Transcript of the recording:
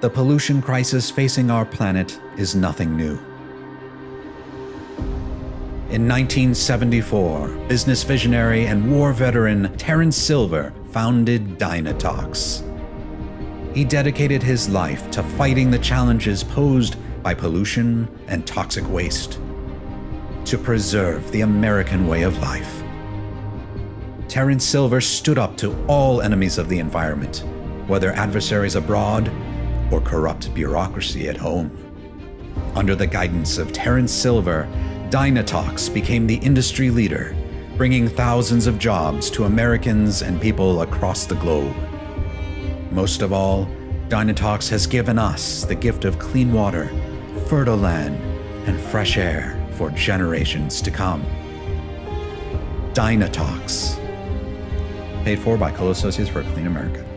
the pollution crisis facing our planet is nothing new. In 1974, business visionary and war veteran Terence Silver founded Dynatox. He dedicated his life to fighting the challenges posed by pollution and toxic waste to preserve the American way of life. Terence Silver stood up to all enemies of the environment, whether adversaries abroad or corrupt bureaucracy at home. Under the guidance of Terence Silver, Dynatox became the industry leader, bringing thousands of jobs to Americans and people across the globe. Most of all, Dynatox has given us the gift of clean water, fertile land, and fresh air for generations to come. Dynatox. Paid for by Cole Associates for a Clean America.